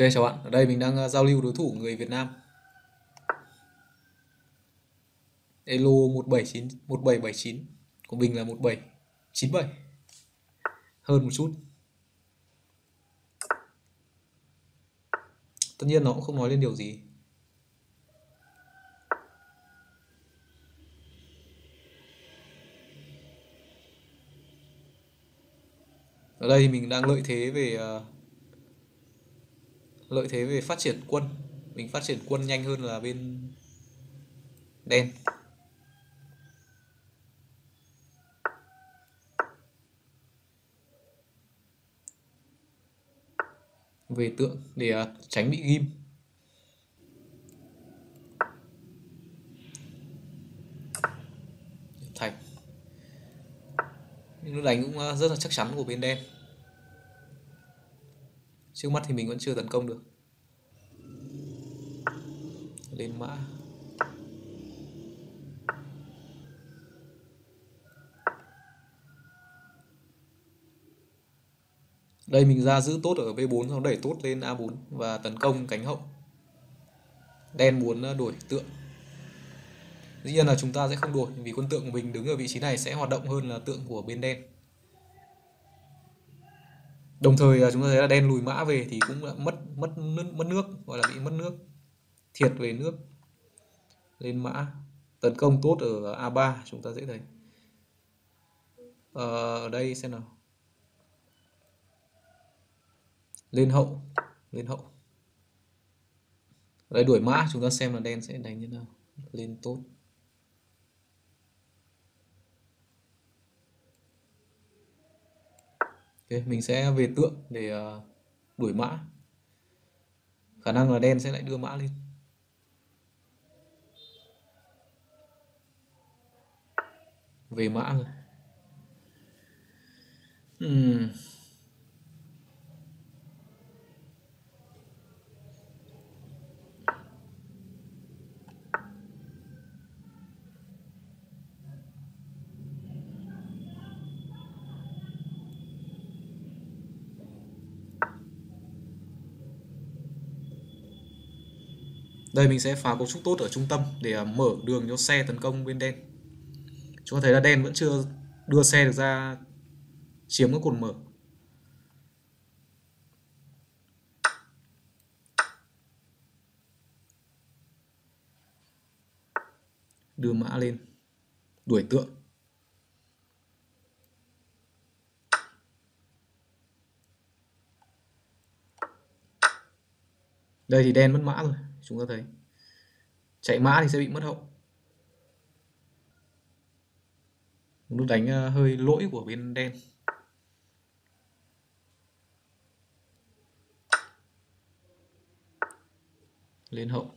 Ok chào bạn, ở đây mình đang ờ, giao lưu đối thủ người Việt Nam. Elo 179 1779 của mình là 1797. Hơn một chút. Tất nhiên nó cũng không nói lên điều gì. Ở đây thì mình đang lợi thế về uh, lợi thế về phát triển quân. Mình phát triển quân nhanh hơn là bên đen. Về tượng để à, tránh bị ghim. Thành. Nhưng đánh cũng à, rất là chắc chắn của bên đen trước mắt thì mình vẫn chưa tấn công được. Lên mã. Đây, mình ra giữ tốt ở B4 sau đẩy tốt lên A4 và tấn công cánh hậu. Đen muốn ờ, đổi tượng. Dĩ nhiên là chúng ta sẽ không đổi vì quân tượng của mình đứng ở vị trí này sẽ hoạt động hơn là tượng của bên đen đồng thời chúng ta thấy là đen lùi mã về thì cũng mất mất nước, mất nước gọi là bị mất nước thiệt về nước lên mã. Tấn công tốt ở A3 chúng ta dễ thấy. Ờ, ở đây xem nào. Lên hậu lên hậu. Ở đây đuổi mã chúng ta xem là đen sẽ đánh như nào. Lên tốt. Ok, mình sẽ về tượng để ờ, đuổi mã. Khả năng là đen sẽ lại đưa mã lên. Về mã rồi. Uhm. Đây mình sẽ phá cấu trúc tốt ở trung tâm để à, mở đường cho xe tấn công bên đen. Chúng ta thấy là đen vẫn chưa đưa xe được ra chiếm cái cột mở. Đưa mã lên. Đuổi tượng. Đây thì đen mất mã rồi chúng ta thấy. Chạy mã thì sẽ bị mất hậu. Nút đánh ờ, hơi lỗi của bên đen. Lên hậu.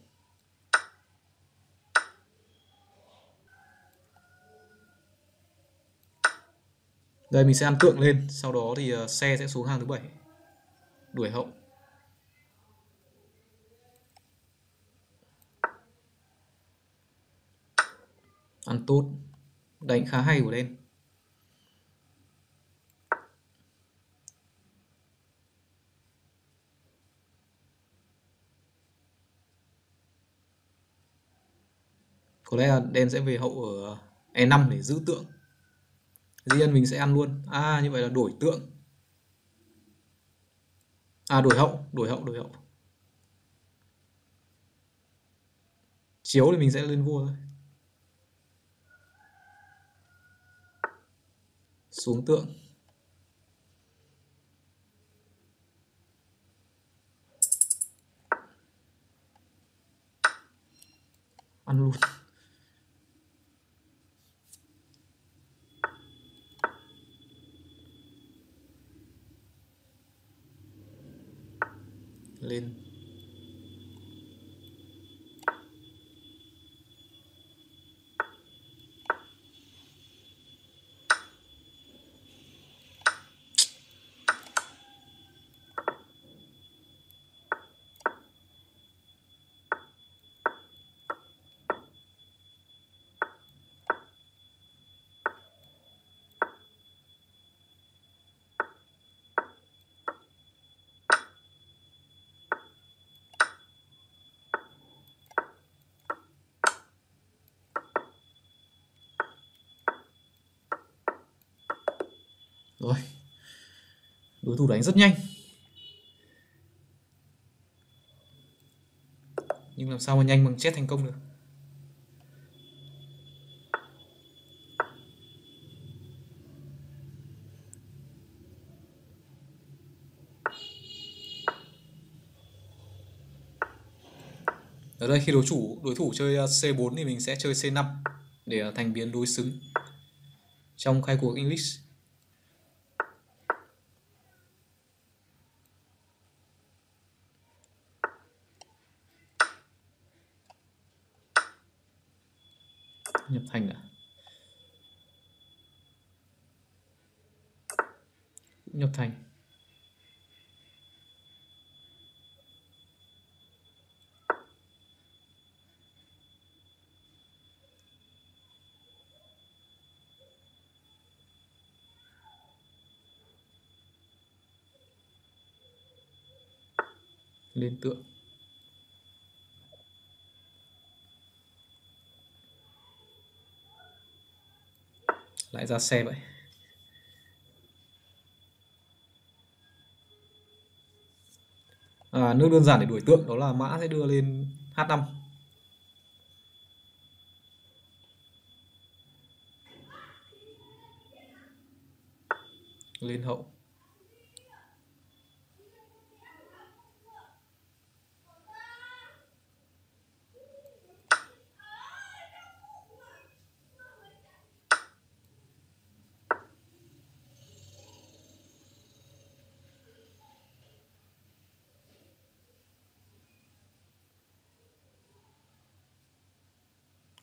Đây, mình sẽ ăn tượng lên. Sau đó thì ờ, xe sẽ xuống hàng thứ bảy. Đuổi hậu. Ăn tốt. Đánh khá hay của đen có lẽ là đen sẽ về hậu ở E5 để giữ tượng. Riêng mình sẽ ăn luôn. À như vậy là đổi tượng. À đổi hậu đổi hậu đổi hậu. Chiếu thì mình sẽ lên vua thôi. Xuống tượng. Rồi. Đối thủ đánh rất nhanh. Nhưng làm sao mà nhanh bằng chết thành công được? Ở đây khi đối chủ, đối thủ chơi à, C4 thì mình sẽ chơi C5 để à, thành biến đối xứng. Trong khai cuộc English nhập thành à nhập thành. Lên tượng lại ra xe vậy à, nước đơn giản để đuổi tượng, đó là mã sẽ đưa lên H5 lên hậu.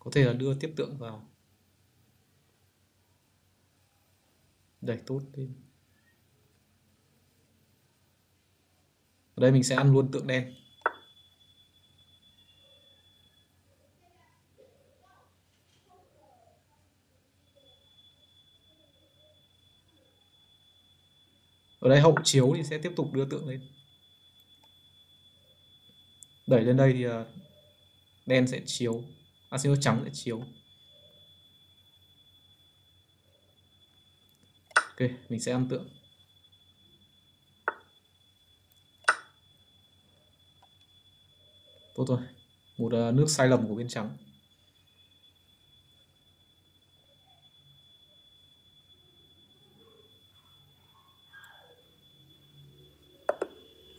Có thể là đưa tiếp tượng vào. Đẩy tốt lên. Ở đây mình sẽ ăn luôn tượng đen. Ở đây hậu chiếu thì sẽ tiếp tục đưa tượng lên. Đẩy lên đây thì à, đen sẽ chiếu à xin lỗi trắng sẽ chiếu. Ok, mình sẽ ăn tượng. Tốt rồi một ờ, nước sai lầm của bên trắng.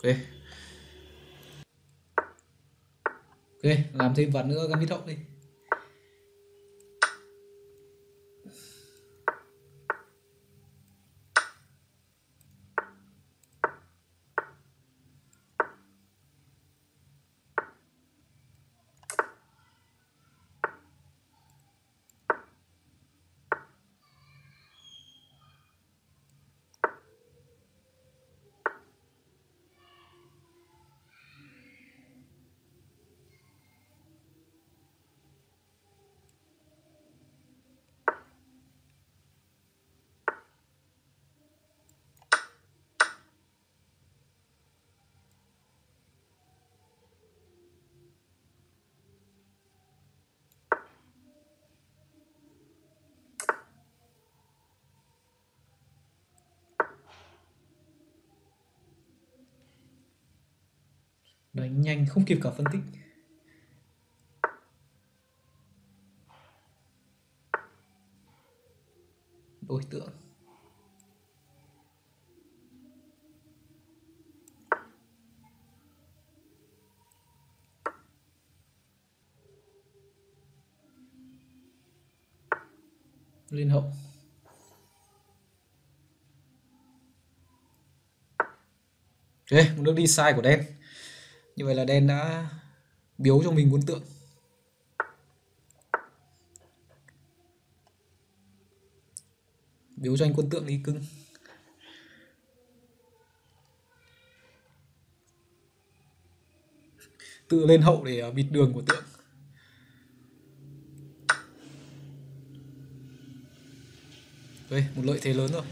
Ok. Ok, làm thêm vật nữa gambit hậu đi. Đánh nhanh không kịp cả phân tích. Đối tượng. Liên hậu. Ok, một nước đi sai của đen như vậy là đen đã biếu cho mình quân tượng. Biếu cho anh quân tượng đi, cưng. Tự lên hậu để à, bịt đường của tượng. Đây một lợi thế lớn rồi.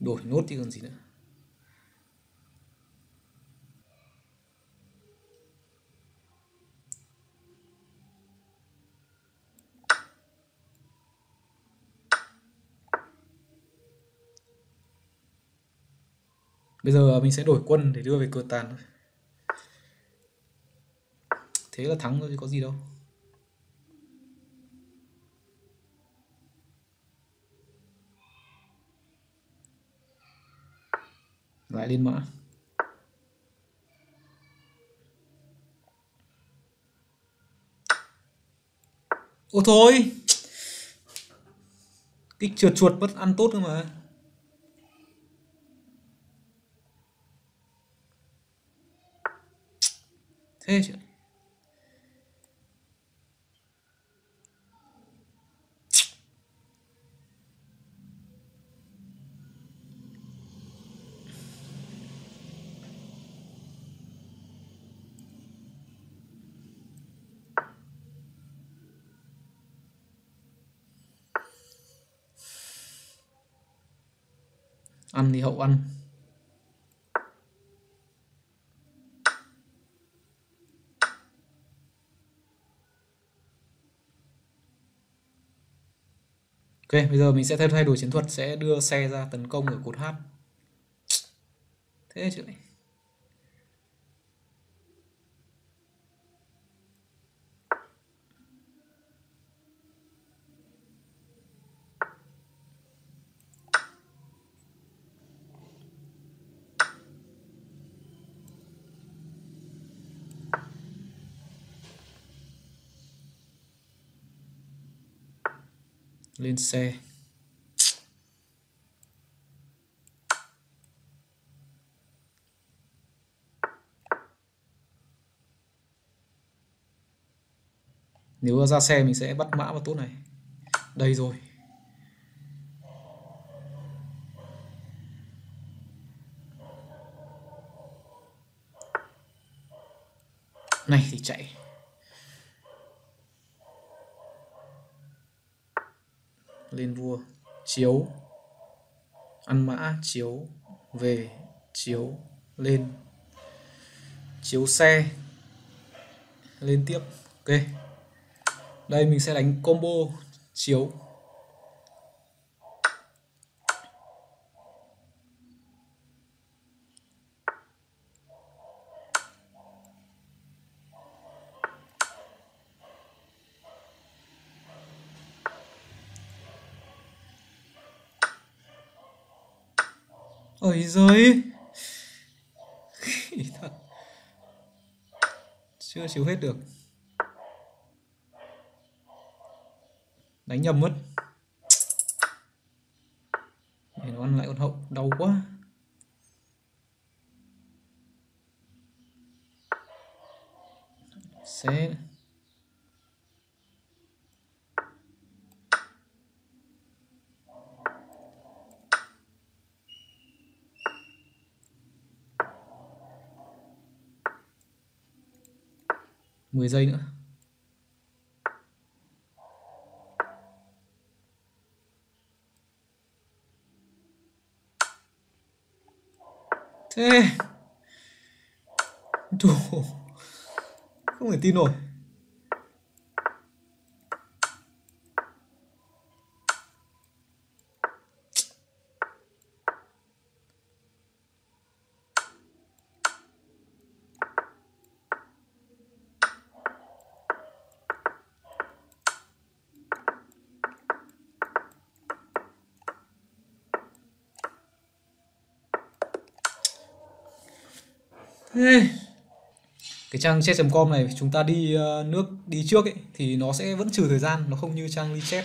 đổi nốt chứ còn gì nữa. Bây giờ mình sẽ đổi quân để đưa về cờ tàn Thế là thắng rồi có gì đâu. Lên mã. Ô thôi. Kích trượt chuột vẫn ăn tốt cơ mà. Thế chứ. Ăn thì hậu ăn Ok, bây giờ mình sẽ thay đổi chiến thuật sẽ đưa xe ra tấn công ở cột H. Thế chứ này. Lên xe. Nếu ra xe mình sẽ bắt mã vào tốt này. Đây rồi. Này thì chạy. Lên vua, chiếu, ăn mã, chiếu, về, chiếu, lên, chiếu xe, lên tiếp, ok. Đây mình sẽ đánh combo chiếu. Rồi. Thật. Chưa chịu hết được. Đánh nhầm mất Để nó ăn lại con hậu Đau quá Xé 10 giây nữa. Thế. Đủ. Không thể tin nổi. Cái trang chess.com này chúng ta đi uh, nước đi trước ấy thì nó sẽ vẫn trừ thời gian nó không như trang ly chép